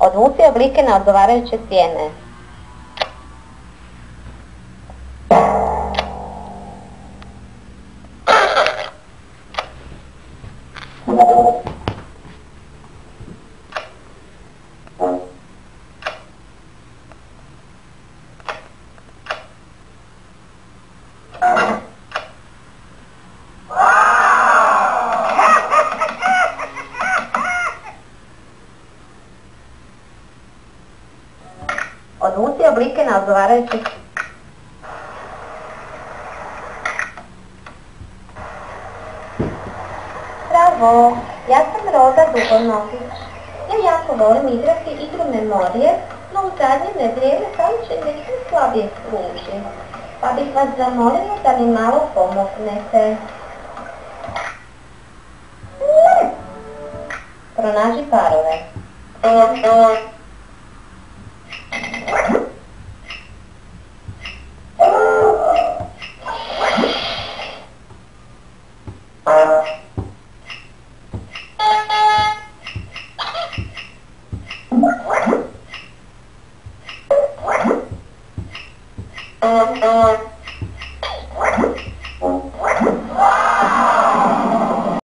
Odvuci oblike na odgovarajuće stijene. Odvuci oblike na odgovarajuće Bravo, ja sam Roda Dugonogić. Ja jako volim igrati igru memorije, no u zadnje vrijeme pamćenje sve slabije služi. Pa bih vas zamolila da mi malo pomognete. Pronaži parove. Uh, uh.